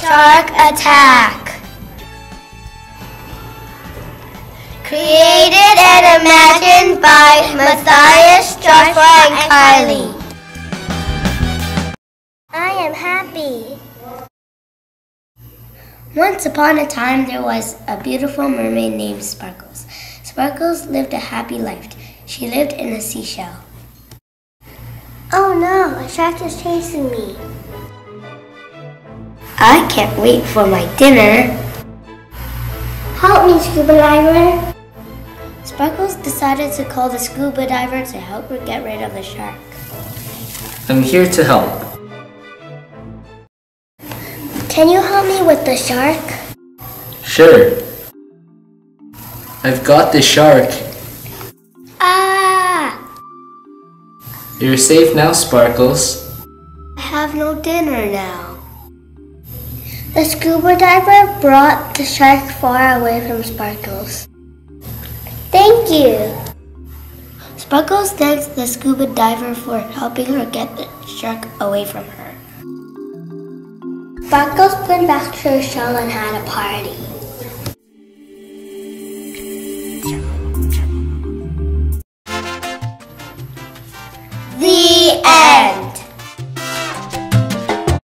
Shark Attack. Created and imagined by Matthias, Joshua, and Kylie. I am happy. Once upon a time, there was a beautiful mermaid named Sparkles. Sparkles lived a happy life. She lived in a seashell. Oh no, a shark is chasing me. I can't wait for my dinner. Help me, scuba diver. Sparkles decided to call the scuba diver to help her get rid of the shark. I'm here to help. Can you help me with the shark? Sure. I've got the shark. Ah! You're safe now, Sparkles. I have no dinner now. The scuba diver brought the shark far away from Sparkles. Thank you. Sparkles thanks the scuba diver for helping her get the shark away from her. Sparkles went back to her shell and had a party. The end.